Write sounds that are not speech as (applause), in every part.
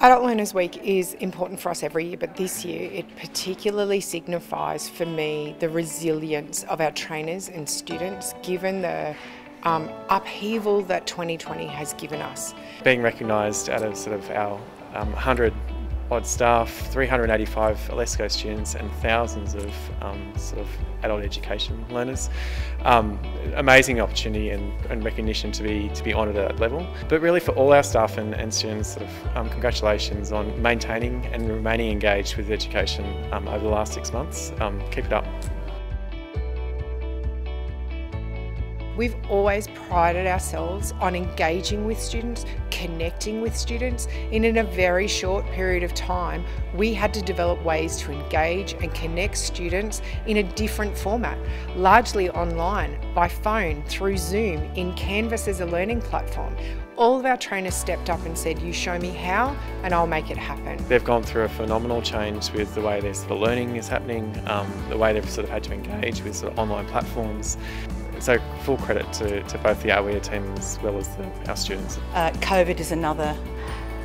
Adult Learners Week is important for us every year, but this year it particularly signifies for me the resilience of our trainers and students given the um, upheaval that 2020 has given us. Being recognised out of sort of our um, 100 odd staff, 385 ALESCO students and thousands of um, sort of adult education learners. Um, amazing opportunity and, and, recognition to be to be honoured at that level. But really for all our staff and, and students, sort of um, congratulations on maintaining and remaining engaged with education um, over the last six months. Um, keep it up. We've always prided ourselves on engaging with students, connecting with students, and in a very short period of time, we had to develop ways to engage and connect students in a different format, largely online, by phone, through Zoom, in Canvas as a learning platform. All of our trainers stepped up and said, you show me how and I'll make it happen. They've gone through a phenomenal change with the way their sort of learning is happening, um, the way they've sort of had to engage with sort of online platforms. So full credit to, to both the Atwea team as well as the, our students. Uh, COVID is another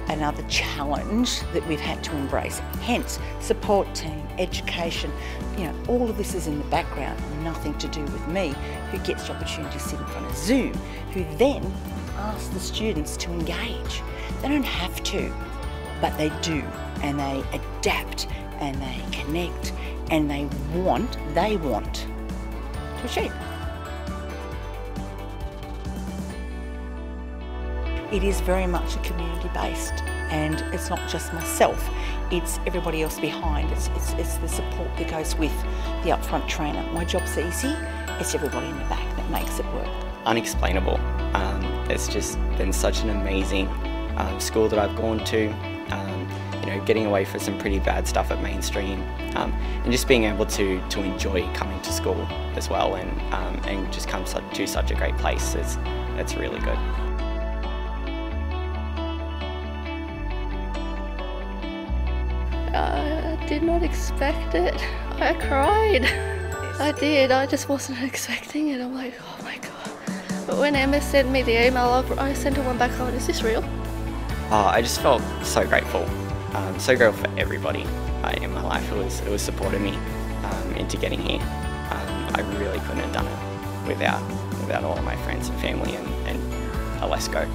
another challenge that we've had to embrace. Hence, support team, education, you know, all of this is in the background, nothing to do with me, who gets the opportunity to sit in front of Zoom, who then asks the students to engage. They don't have to, but they do, and they adapt, and they connect, and they want, they want to achieve. It is very much a community based and it's not just myself, it's everybody else behind. It's, it's, it's the support that goes with the upfront trainer. My job's easy, it's everybody in the back that makes it work. Unexplainable. Um, it's just been such an amazing um, school that I've gone to. Um, you know, getting away from some pretty bad stuff at mainstream, um, and just being able to to enjoy coming to school as well, and um, and just come to such a great place. It's it's really good. I did not expect it. I cried. I did. I just wasn't (laughs) expecting it. I'm like, oh my god. But when Emma sent me the email, I sent her one back home. Is this real? Oh, I just felt so grateful. Um, so grateful for everybody uh, in my life who was, who was supporting me um, into getting here. Um, I really couldn't have done it without, without all of my friends and family and, and Alesco.